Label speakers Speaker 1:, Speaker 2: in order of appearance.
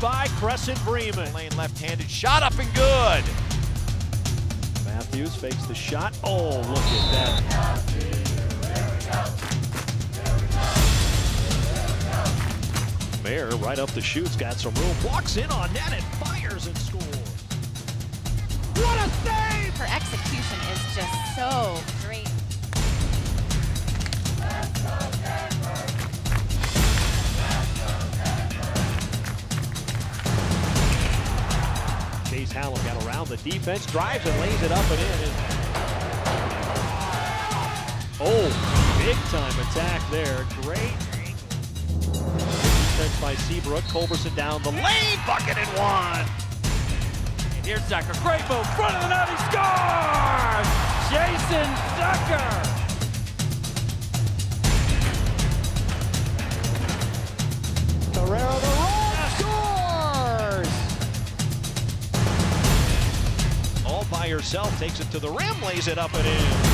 Speaker 1: by Crescent Bremen.
Speaker 2: Lane left-handed shot up and good.
Speaker 1: Matthews fakes the shot. Oh, look at that. Mayer right up the shoots, got some room, walks in on net and fires and scores. What a save!
Speaker 3: Her execution is just so
Speaker 1: Chase Hallam got around the defense, drives and lays it up and in. Oh, big time attack there. Great defense by Seabrook. Culberson down the lane, bucket and one.
Speaker 4: And here's Zucker. Great move. Front of the net. He scores! Jason Zucker.
Speaker 1: Herself, takes it to the rim, lays it up and in.